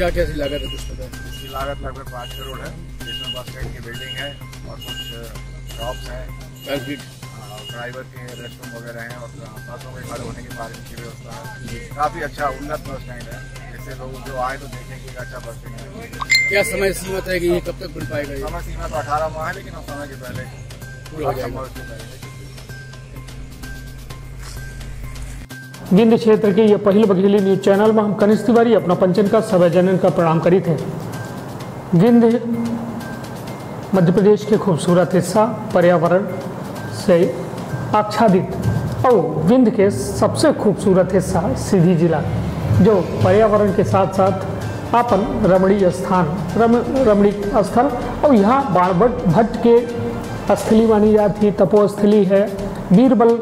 क्या क्या लागत है कुछ पता है? इसकी लागत लगभग पाँच करोड़ है। जिसमें बस स्टैंड की बिल्डिंग है और कुछ शॉप्स हैं। ड्राइवर के रेस्ट रूम वगैरह हैं और बसों के खड़े होने की पार्किंग की व्यवस्था है। काफ़ी अच्छा उन्नत बस स्टैंड है। जिससे लोग जो आए तो देखें कि अच्छा बस स्टैंड है। क्या समय सीमा तय कि कब तक बन पाएगा समय सीमा तो अठारह माह है लेकिन हम समय के पहले पूरा हो जाएगा। गिंद क्षेत्र के ये पहिल बघेली न्यूज़ चैनल में हम कनिष्ठ तिवारी अपना पंचन का सवैजनन का प्रणाम करी थे। गिंद, मध्य प्रदेश के खूबसूरत हिस्सा, पर्यावरण से आच्छादित और विंध्य के सबसे खूबसूरत हिस्सा, सीधी जिला, जो पर्यावरण के साथ साथ अपन रमणीय स्थान, रम रमणीक स्थल और यहाँ बाणभट्ट भट्ट के स्थली मानी जाती, तपोस्थली है, बीरबल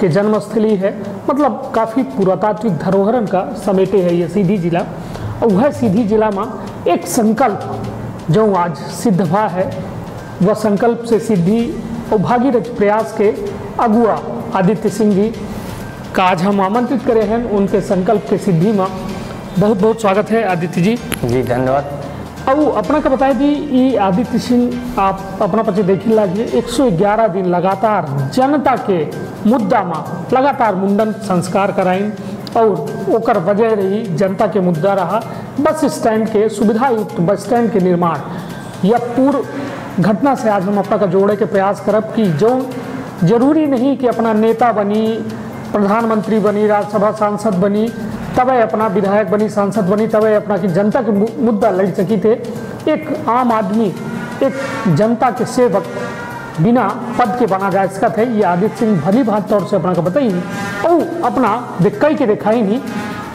के जन्मस्थली है। मतलब काफ़ी पुरातात्विक धरोहरन का समेटे है ये सीधी जिला। और वह सीधी जिला में एक संकल्प जो आज सिद्ध भा है। वह संकल्प से सिद्धि और भागीरथ प्रयास के अगुआ आदित्य सिंह जी का आज हम आमंत्रित करे हैं। उनके संकल्प के सिद्धि में बहुत बहुत स्वागत है आदित्य जी। जी, धन्यवाद। अब अपना का बताए दी ई आदित्य सिंह, आप अपना पचे देखी लागिए 111 दिन लगातार जनता के मुद्दा में लगातार मुंडन संस्कार कराइन और ओकर वजह रही जनता के मुद्दा रहा बस स्टैंड के सुविधा युक्त बस स्टैंड के निर्माण। यह पूर्व घटना से आज हम अपना का जोड़े के प्रयास करब कि जो ज़रूरी नहीं कि अपना नेता बनी, प्रधानमंत्री बनी, राज्यसभा सांसद बनी तबे अपना विधायक बनी, सांसद बनी, तबे अपना की जनता के मुद्दा लड़ सकी थे। एक आम आदमी, एक जनता के सेवक बिना पद के बना जा सकता है ये आदित्य सिंह भली भात तौर से अपना का बताई और अपना दिक्कई के दिखाई नहीं।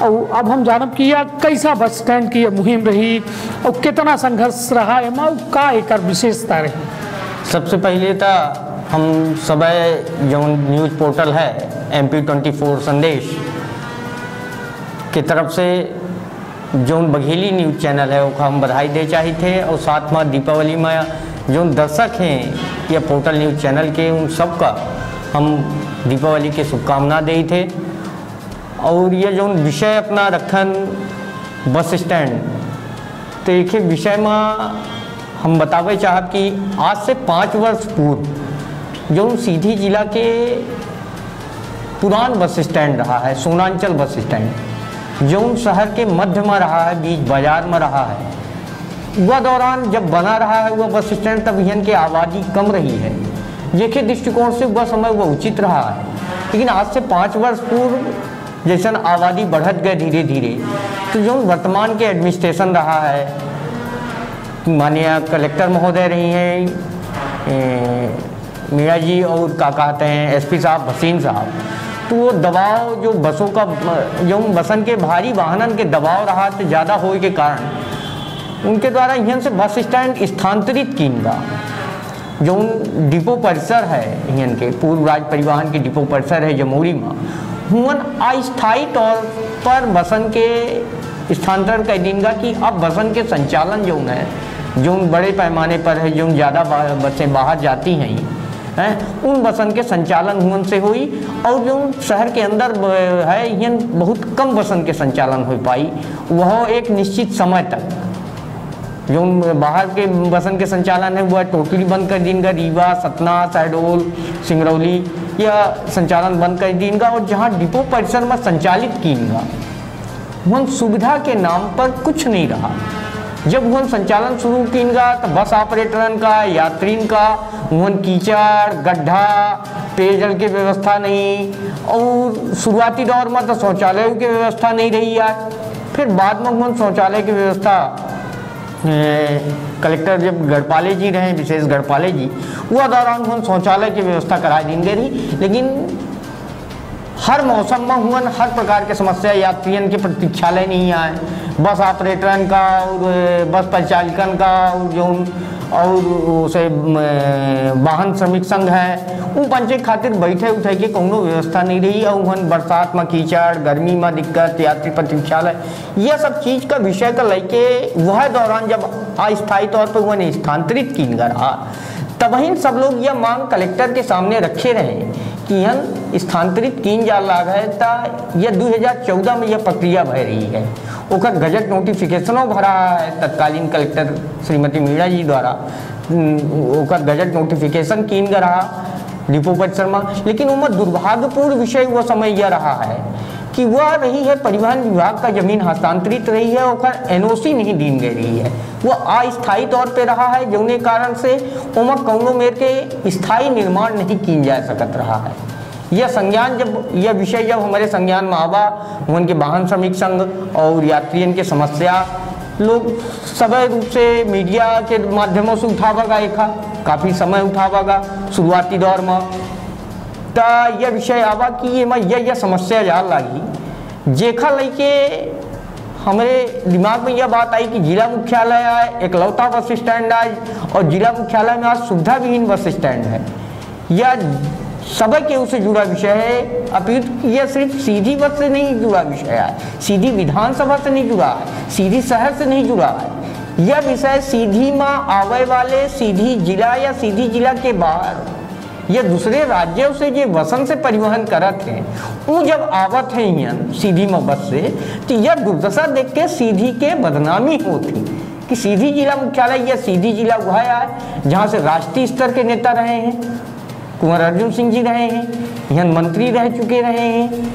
और अब हम जानब कि यह कैसा बस स्टैंड की यह मुहिम रही, और कितना संघर्ष रहा एमा का एक विशेषता रही? सबसे पहले तो हम सब जो न्यूज़ पोर्टल है एम पी ट्वेंटी फोर संदेश। की तरफ़ से जो बघेली न्यूज़ चैनल है उसका हम बधाई दे चाहे थे और साथ में दीपावली में जो दर्शक हैं, या पोर्टल न्यूज़ चैनल के, उन सबका हम दीपावली के शुभकामना दे थे। और ये जो विषय अपना रखन बस स्टैंड तो एक विषय में हम बतावे चाहब कि आज से पाँच वर्ष पूर्व जो सीधी जिला के पुरान बस स्टैंड रहा है, सोनांचल बस स्टैंड। जो उन शहर के मध्य में रहा है, बीच बाज़ार में रहा है। वह दौरान जब बना रहा है, वह बस स्टैंड तब यहाँ की आबादी कम रही है। जेके दृष्टिकोण से वह समय वह उचित रहा है। लेकिन आज से पाँच वर्ष पूर्व जैसन आबादी बढ़त गए धीरे धीरे तो जो वर्तमान के एडमिनिस्ट्रेशन रहा है। माननीय कलेक्टर महोदय रही हैं मीरा जी और क्या कहते हैं एसपी साहब, भसीन साहब। तो वो दबाव जो बसों का जो बसन के भारी वाहनन के दबाव रहा तो ज़्यादा होने के कारण, उनके द्वारा यहाँ से बस स्टैंड स्थानांतरित कीन बा जो डिपो परिसर है, यहाँ के पूर्व राज्य परिवहन के डिपो परिसर है जमूरी में हुन अस्थायी तौर पर बसन के स्थानांतरण कर देंगे कि अब बसन के संचालन जो है जो बड़े पैमाने पर है, जो ज़्यादा बसें बाहर जाती हैं हैं? उन बसन के संचालन हुन से हुई और जो शहर के अंदर है यहाँ बहुत कम बसन के संचालन हो पाई। वह एक निश्चित समय तक जो बाहर के बसन के संचालन है, वह टोटली बंद कर देंगे रीवा, सतना शहडोल सिंगरौली या संचालन बंद कर देंगे और जहाँ डिपो परिसर में संचालित कीनगा वहाँ सुविधा के नाम पर कुछ नहीं रहा। जब वहाँ संचालन शुरू कीनगा तो बस ऑपरेटरन का, यात्रीन का वहाँ कीचड़, गड्ढा, पेयजल की व्यवस्था नहीं, और शुरुआती दौर में तो शौचालयों की व्यवस्था नहीं रही है फिर बाद में वहाँ शौचालय की व्यवस्था कलेक्टर जब गढ़पाले जी रहे, विशेष गढ़पाले जी, वह दौरान हम शौचालय की व्यवस्था करा देंगे रही लेकिन हर मौसम में हुआ हर प्रकार के समस्या यात्रियन के प्रतीक्षालय नहीं आए। बस ऑपरेटरन का और बस परिचालकन का और जो और उसे वाहन श्रमिक संघ है, उन पंचे खातिर बैठे उठे के कोनो व्यवस्था नहीं रही। और उहन बरसात में कीचड़, गर्मी में दिक्कत, यात्री प्रतीक्षालय, यह सब चीज़ का विषय का लेके वह दौरान जब अस्थायी तौर पर उन्हें स्थानांतरित किन की रहा तबही सब लोग यह मांग कलेक्टर के सामने रखे रहे। कि यह स्थानांतरित कीन जा लाग है दू यह 2014 में यह प्रक्रिया भय रही है। और गजट नोटिफिकेशनों भरा है तत्कालीन कलेक्टर श्रीमती मीणा जी द्वारा। और गजट नोटिफिकेशन कीन रहा रिपोपत शर्मा। लेकिन उनमें दुर्भाग्यपूर्ण विषय वो समय यह रहा है। कि वह रही है, परिवहन विभाग का ज़मीन हस्तांतरित रही है और एनओसी नहीं दी गई रही है। वह अस्थायी तौर पर रहा है जौने कारण से उमा कौनो मेर के स्थायी निर्माण नहीं की जा सकत रहा है। यह संज्ञान जब, यह विषय जब हमारे संज्ञान में आवा उनके वाहन श्रमिक संघ और यात्रियों के समस्या, लोग सभ्य रूप से मीडिया के माध्यमों से उठावेगा एक काफ़ी समय उठावेगा शुरुआती दौर में। त यह विषय आवा कि यह यह समस्या जाल लागी। जेखा लेके हमारे दिमाग में यह बात आई कि जिला मुख्यालय आए एकलौता बस स्टैंड आए, और जिला मुख्यालय में आज सुविधा विहीन बस स्टैंड है। यह सब के उससे जुड़ा विषय है। अपितु यह सिर्फ़ सीधी बस से नहीं जुड़ा विषय है। सीधी विधानसभा से नहीं जुड़ा है। सीधी शहर से नहीं जुड़ा है। यह विषय सीधी में आवे वाले, सीधी जिला या सीधी जिला के बाहर ये दूसरे राज्यों से जो वसन से परिवहन करत हैं, वो जब आवत है यहाँ सीधी मोहब्बत से तो यह दुर्दशा देख के सीधी के बदनामी होती। कि सीधी जिला मुख्यालय या सीधी जिला वह है, जहाँ से राष्ट्रीय स्तर के नेता रहे हैं, कुंवर अर्जुन सिंह जी रहे हैं, यहाँ मंत्री रह चुके रहे हैं।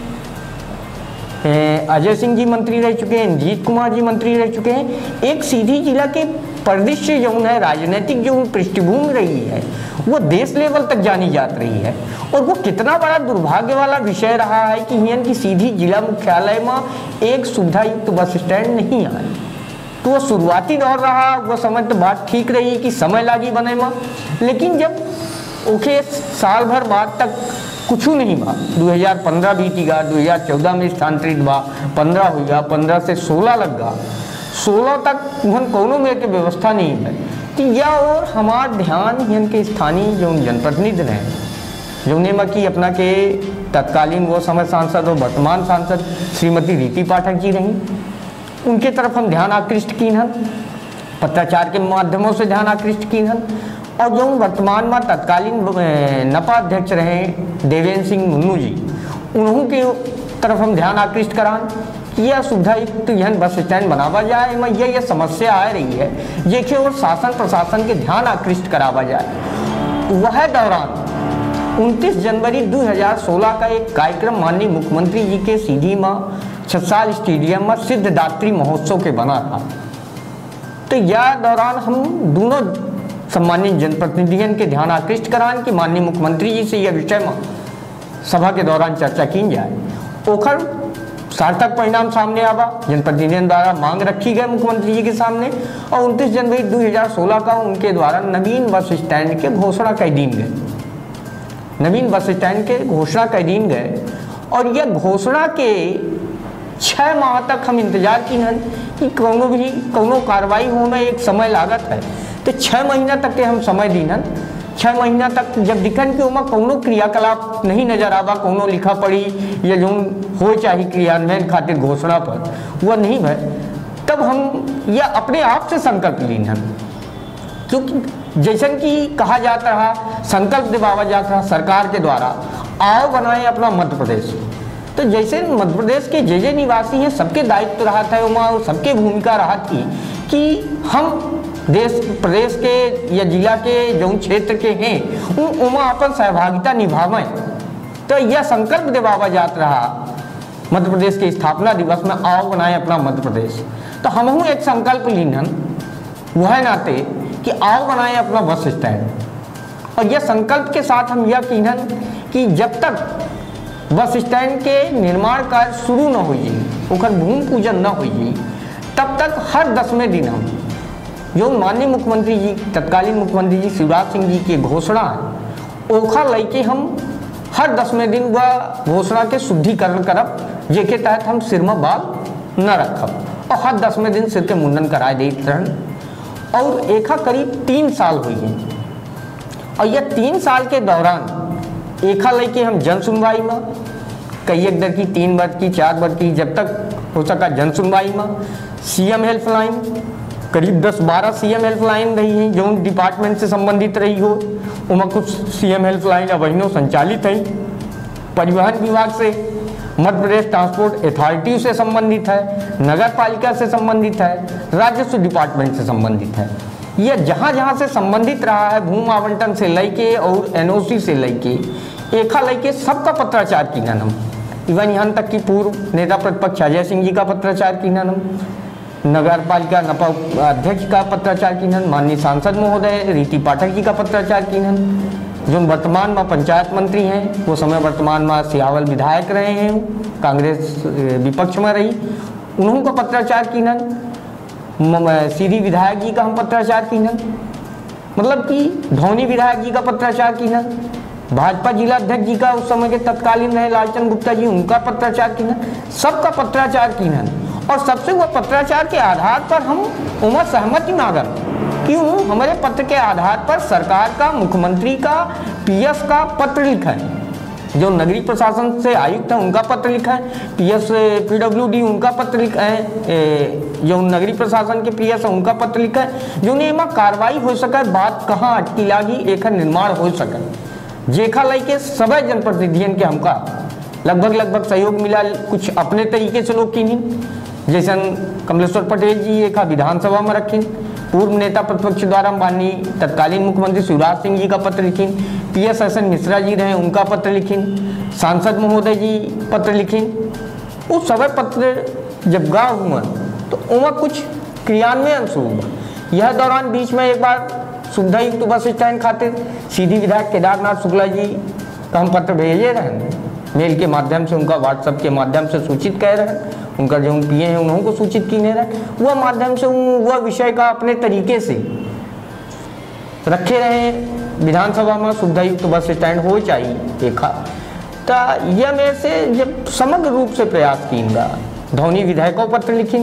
अजय सिंह जी मंत्री रह चुके हैं जीत कुमार जी मंत्री रह चुके हैं। एक सीधी जिला के परिदृश्य जो है, राजनीतिक जो पृष्ठभूमि रही है, वो देश लेवल तक जानी जात रही है। और वो कितना बड़ा दुर्भाग्य वाला विषय रहा है कि हियन की सीधी जिला मुख्यालय में एक सुविधायुक्त बस स्टैंड नहीं आए तो वो शुरुआती दौर रहा, वो समय तो बात ठीक रही कि समय लागी बने में। लेकिन जब, ओके, साल भर बाद तक कुछ नहीं बा 2015 बीती गा 2014 में स्थानांतरित बा 15 हो गया 15 से 16 लग गा 16 तक उहन कोनो में के व्यवस्था नहीं है। कि या और हमार ध्यान हियन के स्थानीय जो जनप्रतिनिधि रहे जौने में कि अपना के तत्कालीन वो समय सांसद और वर्तमान सांसद श्रीमती रीति पाठक जी रहीं, उनके तरफ़ हम ध्यान आकृष्ट की हन पत्राचार के माध्यमों से ध्यान आकृष्ट की हन और जो वर्तमान में तत्कालीन नपा अध्यक्ष रहे देवेंद्र सिंह मुन्नू जी, उन्हों के तरफ़ हम ध्यान आकृष्ट करान कि यह सुविधायुक्त यह बस स्टैंड बनावा जाए में यह यह समस्या आ रही है। जेके और शासन प्रशासन के ध्यान आकृष्ट करावा जाए। वह दौरान 29 जनवरी 2016 का एक कार्यक्रम माननीय मुख्यमंत्री जी के सीधी में छसाल स्टेडियम में सिद्धदात्री महोत्सव के बना था। तो यह दौरान हम दोनों सम्मानित जनप्रतिनिधियों के ध्यान आकृष्ट करान कि माननीय मुख्यमंत्री जी से यह विषय में सभा के दौरान चर्चा की जाए। ओखर सार्थक परिणाम सामने आवा। जनप्रतिनिधियों द्वारा मांग रखी गई मुख्यमंत्री जी के सामने और 29 जनवरी 2016 का उनके द्वारा नवीन बस स्टैंड के घोषणा कर दिन गए। नवीन बस स्टैंड के घोषणा कर दिन गए और यह घोषणा के छः माह तक हम इंतज़ार की हन कि कोनो भी, कोनो कार्रवाई होने एक समय लागत है। तो छः महीना तक के हम समय दीनन। छः महीना तक जब दिखन कि उमा कोनो क्रियाकलाप नहीं नज़र आवा, कोनो लिखा पड़ी या जो हो चाहे क्रियान्वयन खातिर घोषणा पर, वह नहीं भय तब हम यह अपने आप से संकल्प लीन हन क्योंकि जैसन कि कहा जाता रहा, संकल्प दिवावा जाता रहा सरकार के द्वारा, आओ बनाए अपना मध्य प्रदेश। तो जैसे मध्य प्रदेश के जे जे निवासी हैं, सबके दायित्व रहा था वहाँ सबके भूमिका रहा थी कि हम देश, प्रदेश के या जिला के जो क्षेत्र के हैं वहाँ अपन सहभागिता निभावें। तो यह संकल्प दिवावा जात रहा, मध्य प्रदेश के स्थापना दिवस में आओ बनाए अपना मध्य प्रदेश। तो हम एक संकल्प लीनन वह नाते कि आओ बनाए अपना बस स्टैंड। और यह संकल्प के साथ हम यह कीनन कि जब तक बस स्टैंड के निर्माण कार्य शुरू न हो भूमि पूजन न हो तब तक हर दसवें दिन हम जो माननीय मुख्यमंत्री जी, तत्कालीन मुख्यमंत्री जी, शिवराज सिंह जी की घोषणा है, ओखा लेके हम हर दसवें दिन वह घोषणा के शुद्धिकरण करब, जेके तहत हम सिर में बाल न रखब। और हर दसवें दिन सिर के मुंडन कराए देते रहन। और एका करीब तीन साल हुई है। और यह तीन साल के दौरान एका लेके हम जन सुनवाई में, कई एक दर की, तीन बार की, चार बार की, जब तक हो सका जन सुनवाई में सीएम हेल्पलाइन करीब 10-12 सीएम हेल्पलाइन रही हैं जो डिपार्टमेंट से संबंधित रही हो। उनमें कुछ सीएम हेल्पलाइन अभिनव संचालित है। परिवहन विभाग से, मध्य प्रदेश ट्रांसपोर्ट अथॉरिटी से संबंधित है, नगर पालिका से संबंधित है, राजस्व डिपार्टमेंट से संबंधित है। यह जहाँ जहाँ से संबंधित रहा है, भूमि आवंटन से लेके और एनओसी से लेके एका लेके सबका पत्राचार की हम इवन यहाँ तक कि पूर्व नेता प्रतिपक्ष अजय सिंह जी का पत्राचार की हम नगर पालिका नपा अध्यक्ष का पत्राचार की माननीय सांसद महोदय रीति पाठक जी का पत्राचार की जो वर्तमान में पंचायत मंत्री हैं, वो समय वर्तमान में सियावल विधायक रहे हैं, कांग्रेस विपक्ष में रही। उन्होंने का पत्राचार की सीधी विधायक जी का हम पत्राचार की मतलब कि धोनी विधायक जी का पत्राचार की भाजपा जिला अध्यक्ष जी का उस समय के तत्कालीन रहे, लालचंद गुप्ता जी, उनका पत्राचार की सबका पत्राचार की और सबसे वो पत्राचार के आधार पर हम उमर सहमति मांगन क्यों? हमारे पत्र के आधार पर सरकार का, मुख्यमंत्री का पीएस का पत्र लिखा है। जो नगरीय प्रशासन से आयुक्त है, उनका पत्र लिखा है। पीएस पीडब्ल्यूडी, उनका पत्र लिखा है। जो नगरीय प्रशासन के पीएस है, उनका पत्र लिखा है। जो नहीं कार्रवाई हो सके, बात कहाँ अटकी लागी, एक निर्माण हो सके। जेखा लाई के सभी जनप्रतिनिधियों के हमका लगभग लगभग सहयोग मिला, कुछ अपने तरीके से लोग की नहीं जैसे कमलेश्वर पटेल जी एक विधानसभा में रखें, पूर्व नेता प्रतिपक्ष द्वारा माननीय तत्कालीन मुख्यमंत्री शिवराज सिंह जी का पत्र लिखिन P S N Mishra ji रहे उनका पत्र लिखिन सांसद महोदय जी पत्र लिखिन उस समय पत्र जब गा हुआ तो उमा कुछ क्रियान्वयन शुरू हुआ। यह दौरान बीच में एक बार सुविधा युक्त बस स्टैंड खातिर सीधी विधायक केदारनाथ शुक्ला जी का हम पत्र भेजे रहे। मेल के माध्यम से, उनका व्हाट्सएप के माध्यम से सूचित कह रहे। हैं उनका जो पीए हैं उन्होंने को सूचित की नहीं रहे वह माध्यम से वह विषय का अपने तरीके से रखे रहे। विधानसभा में सुविधायुक्त बस स्टैंड हो चाहिए देखा। तो यह में से जब समग्र रूप से प्रयास किएगा धोनी विधायकों पत्र लिखी।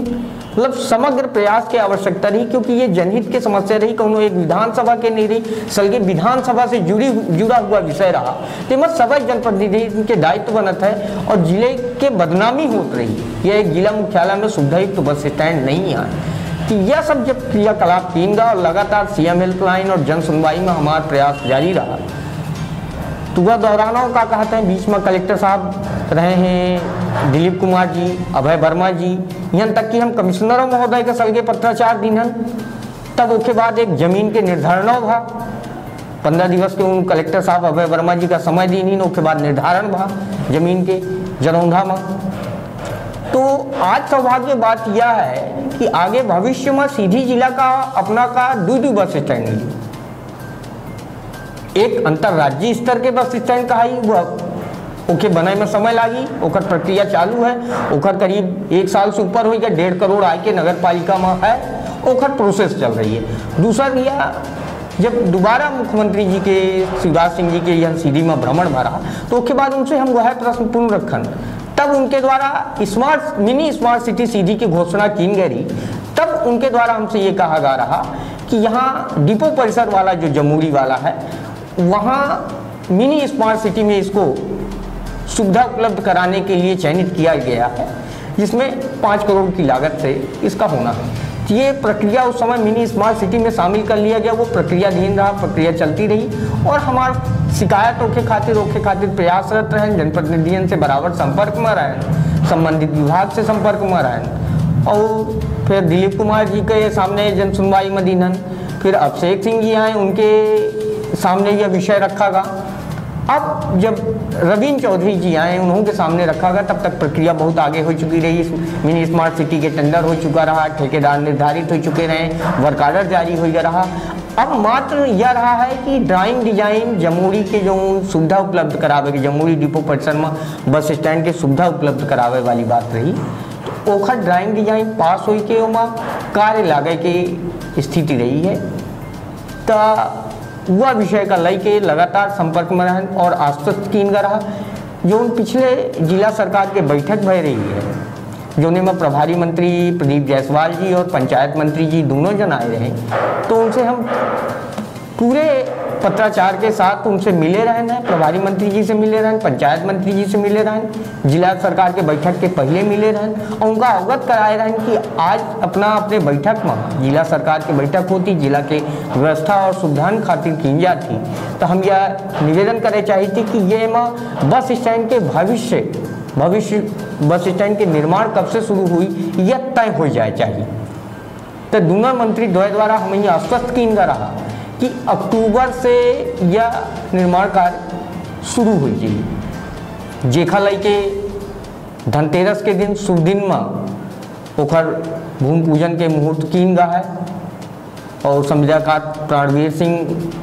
मतलब समग्र प्रयास की आवश्यकता रही, क्योंकि ये जनहित की समस्या रही, कौन एक विधानसभा के नहीं रही सलगे विधानसभा से जुड़ी जुड़ा हुआ विषय रहा। तो मत सभी जनप्रतिनिधि के दायित्व बनत है और ज़िले के बदनामी होती रही। यह जिला मुख्यालय में सुविधायुक्त बस स्टैंड नहीं है। कि यह सब जब क्रियाकलाप गा और लगातार सीएम हेल्पलाइन और जन सुनवाई में हमारा प्रयास जारी रहा। तो वह दौरानों का कहते हैं, बीच में कलेक्टर साहब रहे हैं, दिलीप कुमार जी, अभय वर्मा जी, यहाँ तक कि हम कमिश्नरों महोदय के सलगे पत्राचार दिन तब उसके बाद एक ज़मीन के निर्धारण भा। पंद्रह दिवस के उन कलेक्टर साहब अभय वर्मा जी का समय दी नहीं उसके बाद निर्धारण भा ज़मीन के जनौंधा में। तो आज सौभाग्य बात यह है कि आगे भविष्य में सीधी जिला का अपना का दू दू बस स्टैंड एक अंतर्राज्यीय स्तर के बस स्टैंड कहा वह ओके बनाए में समय लागी, ओकर प्रक्रिया चालू है। ओकर करीब एक साल से ऊपर हो गया डेढ़ करोड़ आय के नगर पालिका में है। ओकर प्रोसेस चल रही है। दूसरा दिया जब दोबारा मुख्यमंत्री जी के, शिवराज सिंह जी के यह सीधी में भ्रमण भरा तो उसके बाद उनसे हम वह प्रश्न पूर्ण रखन। तब उनके द्वारा smart mini smart city Sidhi की घोषणा की गई। तब उनके द्वारा हमसे ये कहा जा रहा कि यहाँ डिपो परिसर वाला जो जमूरी वाला है वहाँ मिनी स्मार्ट सिटी में इसको सुविधा उपलब्ध कराने के लिए चयनित किया गया है, जिसमें पाँच करोड़ की लागत से इसका होना है। ये प्रक्रिया उस समय मिनी स्मार्ट सिटी में शामिल कर लिया गया, वो प्रक्रिया धीन रहा, प्रक्रिया चलती रही और हमारा शिकायतों के खातिर, रोके खातिर प्रयासरत रहे जनप्रतिनिधियों से बराबर संपर्क में रहे, संबंधित विभाग से संपर्क में रहे। और फिर दिलीप कुमार जी के सामने जन सुनवाई मदीनन फिर अभिषेक सिंह जी आए, उनके सामने यह विषय रखा गया अब जब रवीन चौधरी जी आए, उन्होंने सामने रखा गया तब तक प्रक्रिया बहुत आगे हो चुकी रही। मिनी स्मार्ट सिटी के टेंडर हो चुका रहा, ठेकेदार निर्धारित हो चुके रहे, वर्क आर्डर जारी हो गया रहा। अब मात्र यह रहा है कि ड्राइंग डिज़ाइन जमुरी के जो सुविधा उपलब्ध करावे, के जमुरी डिपो में बस स्टैंड के सुविधा उपलब्ध करावे वाली बात रही तो ओखर ड्राइंग डिज़ाइन पास हो के कार्य लागे के स्थिति रही है। तो वह विषय का लय के लगातार संपर्क में रहन और आश्वस्त कीन रहा। जो उन पिछले जिला सरकार के बैठक भय रही है जोने में प्रभारी मंत्री प्रदीप जायसवाल जी और पंचायत मंत्री जी दोनों जन आए रहे तो उनसे हम पूरे पत्राचार के साथ उनसे मिले रहन हैं प्रभारी मंत्री जी से मिले रहन, पंचायत मंत्री जी से मिले रहन, जिला सरकार के बैठक के पहले मिले रहन, और उनका अवगत कराए रहन कि आज अपना अपने बैठक में जिला सरकार के बैठक होती, जिला के व्यवस्था और सुविधान खातिर की जाती। तो हम यह निवेदन करे चाही थी कि ये में बस स्टैंड के भविष्य भविष्य बस स्टैंड के निर्माण कब से शुरू हुई, यह तय हो जाए चाहिए तो दोनों मंत्री द्वय द्वारा हम आश्वस्त की रहा। कि अक्टूबर से यह निर्माण कार्य शुरू हो जाए जेखा लई के धनतेरस के दिन, शुभ दिन में। ओखर भूमि पूजन के मुहूर्त कीन गा है। और संविधाकार प्राणवीर सिंह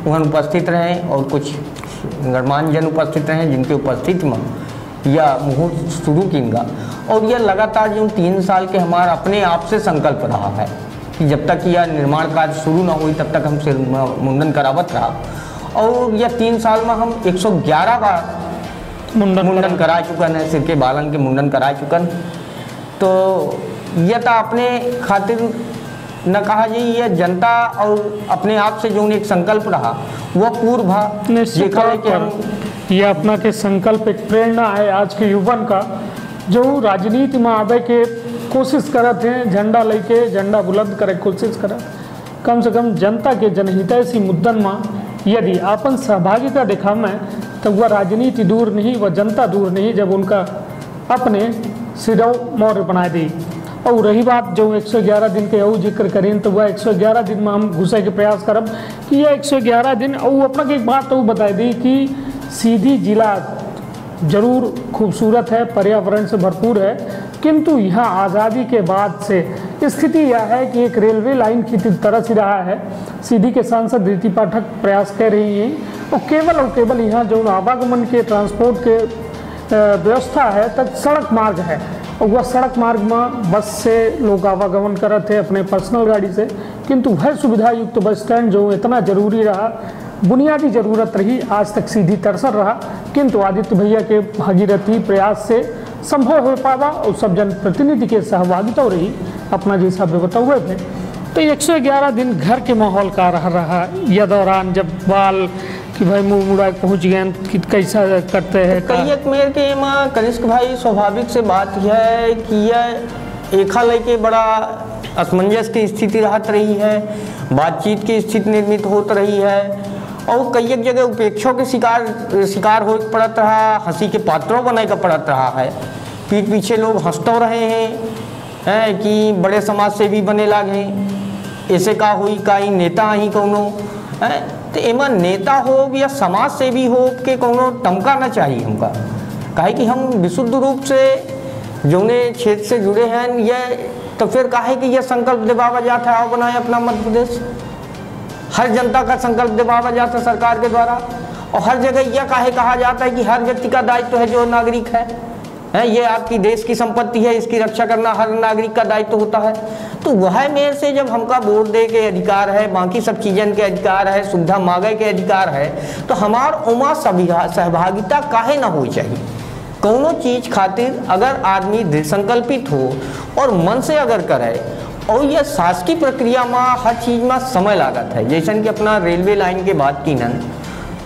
वहाँ उपस्थित रहे और कुछ गणमान्य जन उपस्थित रहे जिनके उपस्थित में यह मुहूर्त शुरू कीनगा और यह लगातार जो तीन साल के हमारा अपने आप से संकल्प रहा है। कि जब तक यह निर्माण कार्य शुरू ना हुई तब तक हम सिर मुंडन करावत रहा। और यह तीन साल में हम 111 बार मुंडन मुंडन करा चुकन है सिर के बालन के मुंडन करा चुकन। तो यह तो अपने खातिर न कहा जाए यह जनता और अपने आप से जो एक संकल्प रहा वह पूर्व है यह अपना के संकल्प एक प्रेरणा है आज के युवन का जो राजनीति में आवे के कोशिश करत हैं, झंडा लेके झंडा बुलंद करे कोशिश करत। कम से कम जनता के जनहितैषी मुद्दन में, यदि अपन सहभागिता दिखा में तो वह राजनीति दूर नहीं, वह जनता दूर नहीं, जब उनका अपने सिरौ मौर्य बना दी। और रही बात जो 111 दिन के और ज़िक्र करें तो वह 111 दिन में हम घुसे के प्रयास करब कि यह 111 दिन और अपना के एक बात तो बता दी कि सीधी जिला ज़रूर खूबसूरत है, पर्यावरण से भरपूर है किंतु यहाँ आज़ादी के बाद से स्थिति यह है कि एक रेलवे लाइन की तरह ही रहा है। सीधी के सांसद रीति पाठक प्रयास कर रही हैं। और केवल और केवल यहाँ जो आवागमन के ट्रांसपोर्ट के व्यवस्था है तक सड़क मार्ग है। और वह सड़क मार्ग में बस से लोग आवागमन कर रहे थे अपने पर्सनल गाड़ी से। किंतु वह सुविधा युक्त बस स्टैंड जो इतना ज़रूरी रहा, बुनियादी ज़रूरत रही, आज तक सीधी तरसर रहा। किंतु आदित्य भैया के भागीरथी प्रयास से संभव हो पावा और सब जनप्रतिनिधि के सहभागिता रही अपना जैसा भी बताए थे। तो 111 दिन घर के माहौल का रह रहा यह दौरान जब बाल कि भाई मुँह मुड़ा पहुँच गए कि कैसा करते हैं का- कई एक मेरे के माँ कनिष्क भाई स्वाभाविक से बात यह है कि यह एखा लेके बड़ा असमंजस की स्थिति रहत रही है बातचीत की स्थिति निर्मित होत रही है। और कई एक जगह उपेक्षों के शिकार शिकार हो पड़त रहा, हँसी के पात्रों बने का पड़त रहा है। पीठ पीछे लोग हंसतो रहे हैं हैं कि बड़े समाज सेवी बने लागे। ऐसे का हुई, काई नेता ही कोनो, हैं? तो एमा नेता हो या समाज सेवी हो के कोनो टमका ना चाहिए हमका। काहे कि हम विशुद्ध रूप से जौने क्षेत्र से जुड़े हैं यह तो फिर काहे कि यह संकल्प दिवावा जाता है आओ बनाए अपना मध्य प्रदेश? हर जनता का संकल्प दिवावा जाता है सरकार के द्वारा। और हर जगह यह काहे कहा जाता है कि हर व्यक्ति का दायित्व है जो नागरिक है। है, ये आपकी देश की संपत्ति है, इसकी रक्षा करना हर नागरिक का दायित्व होता है। तो वह मेरे से जब हमका वोट दे के अधिकार है, बाकी सब चीजन के अधिकार है, सुविधा मांगे के अधिकार है तो हमार उमा सहभागिता काहे ना हो चाहिए? कोनो चीज़ खातिर अगर आदमी दृढ़ संकल्पित हो और मन से अगर करे और यह शासकीय प्रक्रिया में हर चीज़ में समय लागत है। जैसन कि अपना रेलवे लाइन के बात की नन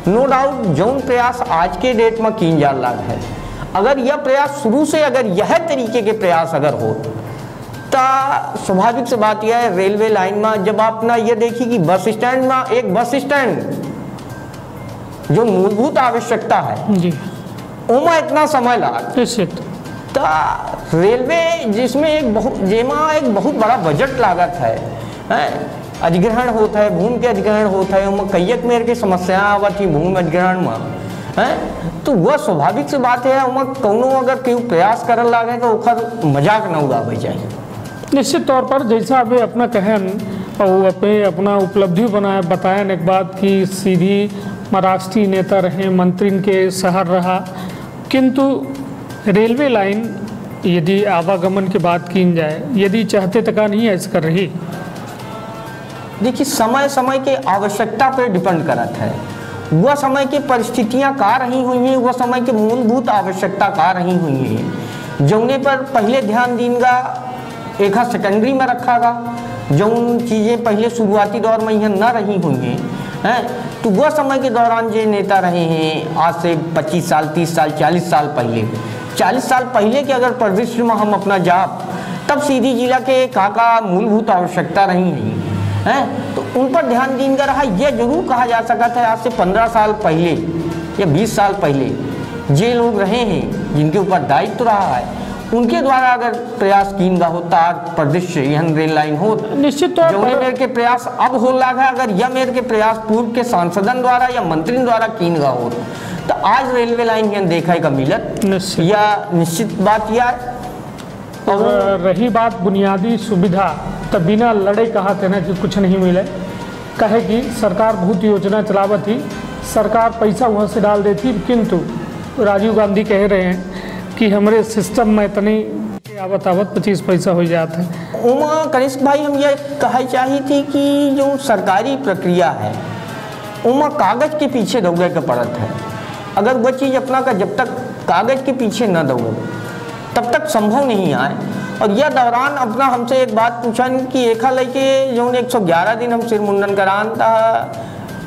नो डाउट जौन प्रयास आज के डेट में कीन जा लाग है। अगर यह प्रयास शुरू से अगर यह तरीके के प्रयास अगर हो तो स्वाभाविक से बात यह है रेलवे लाइन में जब आप ना ये देखिए कि बस स्टैंड में एक बस स्टैंड जो मूलभूत आवश्यकता है जी। उमा इतना समय लगा। निश्चित। तो रेलवे जिसमें एक बहुत जेमा एक बहुत बड़ा बजट लागत है, हैं? अधिग्रहण होता है, भूमि के अधिग्रहण होता है उनमें कईयक मेर के समस्या आवत ही भूमि अधिग्रहण में, हैं? तो वह स्वाभाविक से बात है उनमें कौनो अगर केहू प्रयास करल लागे तो ओकर मज़ाक न उड़ावे जाए। निश्चित तौर पर जैसा अभी अपना कहन और अपने अपना उपलब्धि बनाए बतायन एक बात कि सीधी में राष्ट्रीय नेता रहे, मंत्री के शहर रहा, किंतु रेलवे लाइन यदि आवागमन की बात की जाए, यदि चाहते तका नहीं ऐसा कर रही। देखिए समय समय के आवश्यकता पर डिपेंड करत है। वह समय की परिस्थितियाँ का रही हुई हैं, वह समय की मूलभूत आवश्यकता का रही हुई हैं। जौने पर पहले ध्यान दीनगा एक सेकेंडरी में रखागा। जो उन चीज़ें पहले शुरुआती दौर में यहाँ न रही हुई हैं हैं? तो वह समय के दौरान जो नेता रहे हैं, आज से 25 साल 30 साल 40 साल पहले 40 साल पहले के अगर परिदृश्य में हम अपना जाप, तब सीधी जिला के काका मूलभूत आवश्यकता रही नहीं, है? तो उन पर ध्यान देने का रहा, यह ज़रूर कहा जा सका था, आज से 15 साल पहले या 20 साल पहले जे लोग रहे हैं, जिनके ऊपर दायित्व तो रहा है। उनके द्वारा अगर प्रयास कीन गा होता परिदृश्य यहन रेल लाइन हो निश्चित तौर जौने पर मेर के प्रयास अब हो लागा अगर यह मेर के प्रयास पूर्व के सांसदन द्वारा या मंत्री द्वारा कीन गा हो तो आज रेलवे लाइन यहन देखे का मिलत या निश्चित बात यह है और रही बात बुनियादी सुविधा तो बिना लड़े कहा थे ना कि कुछ नहीं मिले। कहे कि सरकार बहुत योजना चलावत थी सरकार पैसा वहाँ से डाल देती किंतु राजीव गांधी कह रहे हैं कि हमारे सिस्टम में इतनी आवत आवत पच्चीस पैसा हो जाता है। उमा कनिष्क भाई, हम ये कहे चाही थी कि जो सरकारी प्रक्रिया है, उमा कागज़ के पीछे दौड़े के पड़त है। अगर वह चीज़ अपना का जब तक कागज़ के पीछे न दौड़ो तब तक संभव नहीं आए। और यह दौरान अपना हमसे एक बात पूछन कि एखा लेके जो 111 दिन हम सिर मुंडन करान था,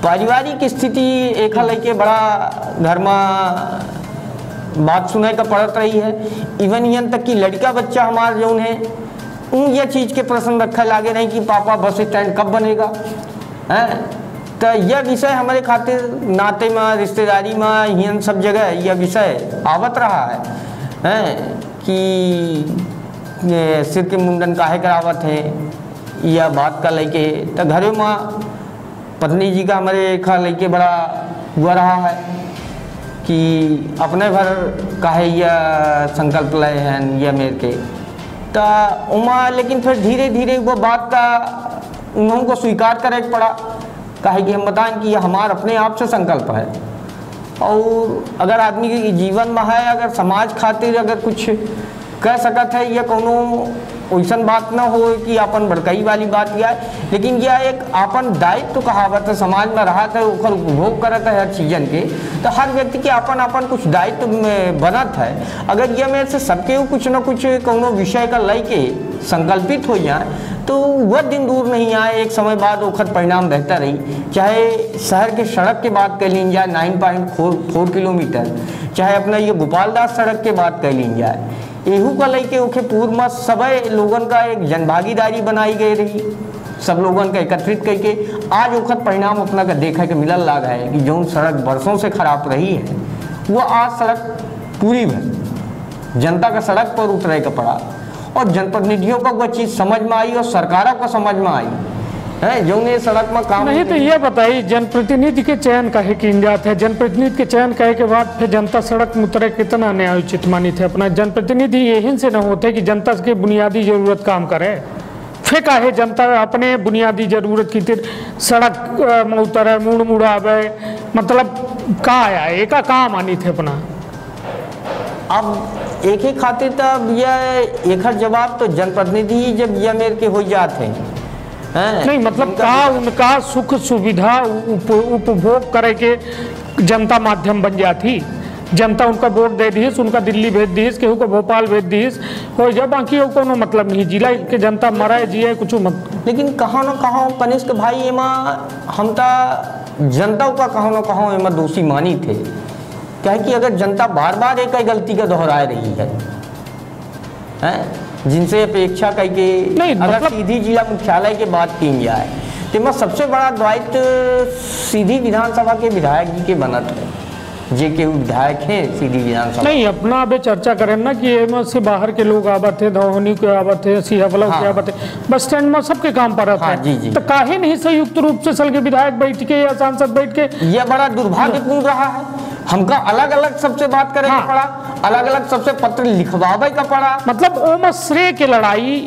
पारिवारिक स्थिति एखा लेके बड़ा घर में बात सुनाई का पड़त रही है। इवन यहाँ तक कि लड़का बच्चा हमारा जो है उन यह चीज़ के प्रश्न रखे लागे नहीं कि पापा बस स्टैंड कब बनेगा, है? तो यह विषय हमारे खातिर नाते में, रिश्तेदारी में यहाँ सब जगह यह विषय आवत रहा है, हैं? कि सिर के मुंडन काहे करावत है, यह बात का लेके तो घरे में पत्नी जी का हमारे खा लेके बड़ा हुआ रहा है। कि अपने भर कहे यह संकल्प लय हैं यह मेरे के। तो उमा, लेकिन फिर धीरे धीरे वो बात का उन्हों को स्वीकार करे पड़ा। कहे कि हम बताएँ कि यह हमार अपने आप से संकल्प है। और अगर आदमी के जीवन में है, अगर समाज खातिर अगर कुछ कह सकत है, या कोनो वैसन बात ना हो कि अपन बड़कई वाली बात यह लेकिन यह एक अपन दायित्व तो कहावत है, समाज में रहा था ओकर उपभोग करत है हर चीजन के तो हर व्यक्ति के अपन अपन कुछ दायित्व तो में बनत है। अगर यह मेरे से सबके कुछ न कुछ कोनो विषय का लय के संकल्पित हो जाए तो वह दिन दूर नहीं आए, एक समय बाद ओखर परिणाम बेहतर रही। चाहे शहर के सड़क के बात कर ली जाए nine point four four kilometre, चाहे अपना ये गोपाल दास सड़क के बात कर ली जाए एहू का लेके उखे पूर्व में सब लोगन का एक जनभागीदारी बनाई गई रही। सब लोगन का एकत्रित करके आज ओखर परिणाम अपना का देखा के मिलल लागा है कि जो सड़क बरसों से खराब रही है, वो आज सड़क पूरी है जनता का सड़क पर उतरे का पड़ा और जनप्रतिनिधियों को वह चीज़ समझ में आई और सरकारों को समझ में आई है सड़क में काम नहीं तो ये बताइए जनप्रतिनिधि के चयन कहे की जात है? जनप्रतिनिधि के चयन कहे के बाद फिर जनता सड़क में उतरे कितना न्यायोचित मानी थे अपना जनप्रतिनिधि यही से न होते कि जनता के बुनियादी ज़रूरत काम करे। फिर काहे जनता अपने बुनियादी ज़रूरत की तिर सड़क में उतरे मुड़ मुड़ आवे मतलब का आया? एका कहाँ मानी थे अपना? अब एक ही खातिर तब यह एक जवाब तो जनप्रतिनिधि जब यह मेरे के हो जाते हैं। हैं? नहीं मतलब का उनका सुख सुविधा उप, उपभोग करे के जनता माध्यम बन जाती जनता उनका वोट दे दीस उनका दिल्ली भेज दीस केहू को भोपाल भेज दीस हो जा बाकी कोनो मतलब नहीं। जिला के जनता मराए जिए कुछ मत लेकिन कहाँ न कहाँ कनिष्क भाई एमा हम ता जनता का कहाँ न कहाँ एमा दोषी मानी थे। क्या कि अगर जनता बार बार एक गलती का दोहराए रही है हैं? जिनसे अपेक्षा के नहीं, अगर मतलब- सीधी जिला मुख्यालय के बात की जाए तो सबसे बड़ा दायित्व सीधी विधानसभा के विधायक जी के बनत है जे के विधायक हैं सीधी विधानसभा नहीं अपना अबे चर्चा करें ना कि एम से बाहर के लोग आवत थे धोनी के आवत थे सिहवला के हाँ। आवत थे बस स्टैंड में सबके काम पर हाँ, है जी, जी। तो काहे नहीं संयुक्त रूप से सल के विधायक बैठ के या सांसद बैठ के यह बड़ा दुर्भाग्यपूर्ण रहा है हमका अलग अलग सबसे बात करे हाँ। पड़ा अलग अलग सबसे पत्र लिखवावे का पड़ा। मतलब ओम श्रेय के लड़ाई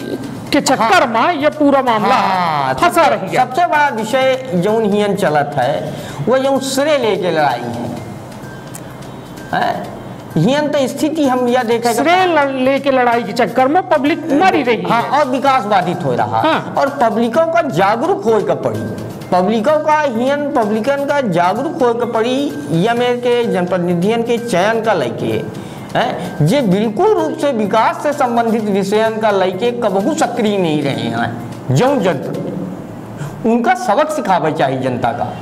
के चक्कर हाँ, में ये पूरा मामला हाँ, फंसा सबसे- रह गया। सबसे बड़ा विषय जौन हियन चलत है वो जौन श्रेय लेके लड़ाई है। हैं? हियन तो स्थिति हम यह देखे श्रेय लेके लड़ाई के चक्कर में पब्लिक मरी रही हाँ। है और विकास बाधित हो रहा। हाँ। और पब्लिकों का जागरूक होए का पड़ी। पब्लिकों का हियन पब्लिकन का जागरूक होए का पड़ी या मेरे के जनप्रतिनिधियन के चयन का लेके। हैं? जे बिल्कुल रूप से विकास से संबंधित विषयन का लैके कबहू सक्रिय नहीं रहे हैं। जो जन उनका सबक सिखावे चाहिए जनता का।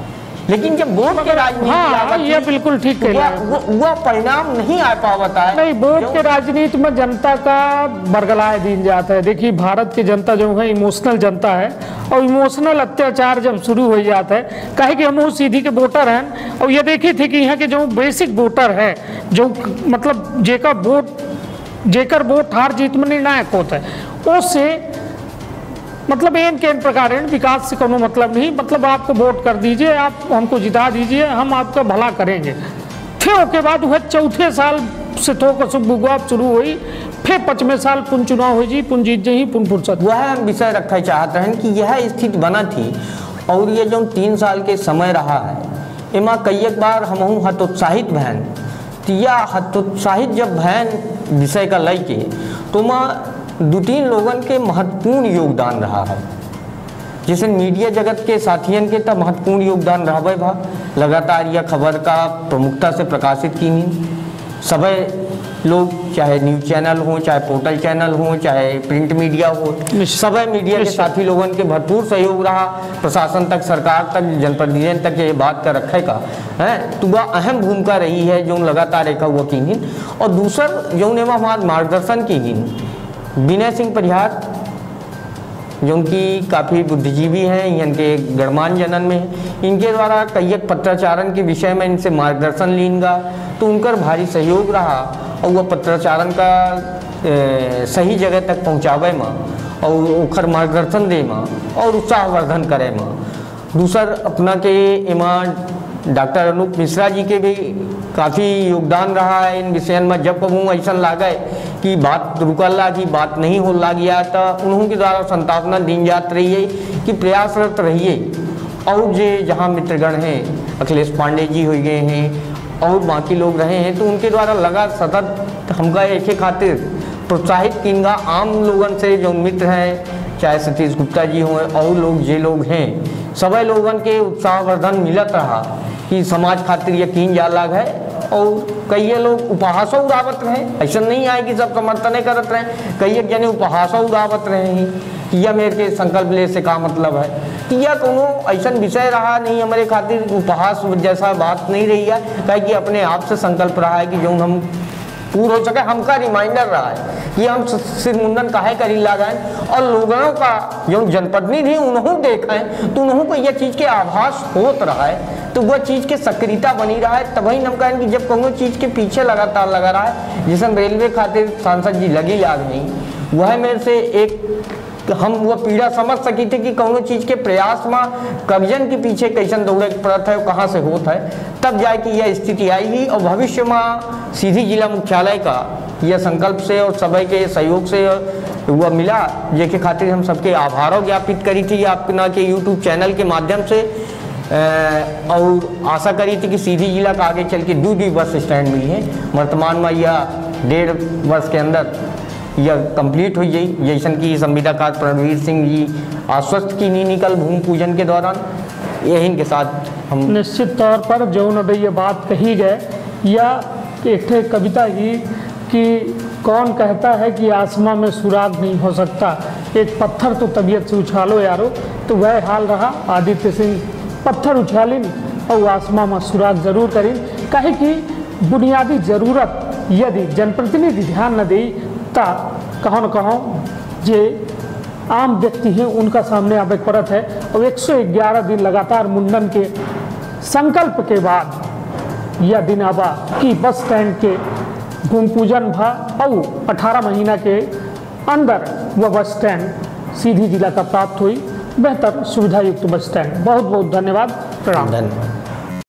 लेकिन जब वोट के राजनीति हाँ, ये बिल्कुल ठीक कह रहे हैं। वह- परिणाम नहीं आ पावता है। नहीं वोट के राजनीति में जनता का बरगलाए दिन जाता है। देखिए भारत की जनता जो है इमोशनल जनता है और इमोशनल अत्याचार जब शुरू हो जाता है कहे कि हम सीधी के वोटर हैं। और ये देखे थे कि यहाँ के जो बेसिक वोटर है जो मतलब जेकर वोट जेकर वोट हार जीत में निर्णायक होता है उससे मतलब एन के एन प्रकार विकास से कोनो मतलब नहीं। मतलब आपको वोट कर दीजिए, आप हमको जिता दीजिए, हम आपका भला करेंगे। फिर उसके बाद वह चौथे साल से तो कसुब बुगवाप शुरू हुई। फिर पचवें साल पुन चुनाव हो जी, पुन जीत जी पुन फुर्सत। वह विषय रखना चाहते हैं कि यह स्थिति बना थी और ये जो तीन साल के समय रहा है, एमा कई एक बार हम हतोत्साहित तो यह हतोत्साहित जब भैन विषय का लय के तो माँ दो तीन लोगन के महत्वपूर्ण योगदान रहा है। जैसे मीडिया जगत के साथियन के तब महत्वपूर्ण योगदान रहा भा लगातार यह खबर का प्रमुखता से प्रकाशित की सभी लोग चाहे न्यूज़ चैनल हो चाहे पोर्टल चैनल हो चाहे प्रिंट मीडिया हो। सभी मीडिया के साथी लोगन के भरपूर सहयोग रहा। प्रशासन तक सरकार तक जनप्रतिनिधि तक ये बात का रखे का। है तो वह अहम भूमिका रही है जो लगातार एक हुआ की और दूसर जो ने हमारे मार्गदर्शन की विनय सिंह परिहार जो उनकी काफ़ी बुद्धिजीवी हैं इनके गणमान्य जनन में इनके द्वारा कई पत्राचारण के विषय में इनसे मार्गदर्शन लीनगा तो उनकर भारी सहयोग रहा और वह पत्राचारण का ए, सही जगह तक पहुँचावे में और ओखर मार्गदर्शन दे में और उत्साहवर्धन करे में। दूसर अपना के एमा डॉक्टर अनूप मिश्रा जी के भी काफ़ी योगदान रहा है इन विषय में। जब कहूँ ऐसा लागे कि बात रुकल लागी बात नहीं हो लागिया तो उन्हों के द्वारा संतावना दिन जात रहिए कि प्रयासरत रहिए। और जे जहाँ मित्रगण हैं, अखिलेश पांडे जी हो गए हैं, और बाकी लोग रहे हैं तो उनके द्वारा लगा सतत हमका एक खातिर प्रोत्साहित किनगा आम लोगन से जो मित्र हैं, चाहे सतीश गुप्ता जी हों, और लोग, जे लोग हैं। सभी लोगन के उत्साहवर्धन मिलत रहा कि समाज खातिर यकीन जालाग है और कई लोग उपहासो उड़ावत रहे। ऐसा नहीं आए कि सब समर्थन करत रहे। कई जने उपहासो उड़ावत रहे हैं। कि यह मेरे के संकल्प ले से का मतलब है? कि यह कोनो ऐसा विषय रहा नहीं हमारे खातिर उपहास जैसा बात नहीं रही है। कहे कि अपने आप से संकल्प रहा है कि जो हम पूर्ण हो चुका है। हमका रिमाइंडर रहा है कि हम सिर मुंडन काहे करी लगाए? और लोगों का जो जनप्रतिनिधि उन्हों देखें तो उन्हों को यह चीज़ के आभास होत रहा है। तो वह चीज़ के सक्रियता बनी रहा है। तभी हम कहें कि जब कोनो चीज़ के पीछे लगातार लगा रहा है जिसमें रेलवे खाते सांसद जी लगे याद नहीं, वह मेरे से एक कि हम वो पीड़ा समझ सकी थे कि कौनो चीज़ के प्रयास में, कब्जन के पीछे कैसन दौड़े पड़त है, कहाँ से होत है, तब जाए कि यह स्थिति आई ही और भविष्य में, सीधी जिला मुख्यालय का यह संकल्प से और सभी के सहयोग से वह मिला जेके खातिर हम सबके आभारों ज्ञापित करी थी अपना के यूट्यूब चैनल के माध्यम से और आशा करी थी कि सीधी जिला का आगे चल के दू दी बस स्टैंड मिली है। वर्तमान में यह डेढ़ वर्ष के अंदर यह कंप्लीट हो गई जैसन कि संविधाकार प्रणवीर सिंह जी आश्वस्त की नहीं निकल भूमि पूजन के दौरान। यही के साथ हम निश्चित तौर पर जो न ये बात कही गए या एक कविता ही कि कौन कहता है कि आसमां में सुराग नहीं हो सकता। एक पत्थर तो तबीयत से उछालो यारो। तो वह हाल रहा। आदित्य सिंह, पत्थर उछालिन और आसमां में सुराग ज़रूर करिन। कहे कि, बुनियादी ज़रूरत यदि जनप्रतिनिधि ध्यान न दे ता कहो न कहो जे आम व्यक्ति हैं, उनका सामने आवे पड़त है। और 111 दिन लगातार मुंडन के संकल्प के बाद यह दिन आबा कि बस स्टैंड के भूमि पूजन भा और 18 महीना के अंदर वह बस स्टैंड सीधी जिला का प्राप्त हुई। बेहतर सुविधायुक्त बस स्टैंड। बहुत बहुत धन्यवाद। प्रणाम। धन्यवाद।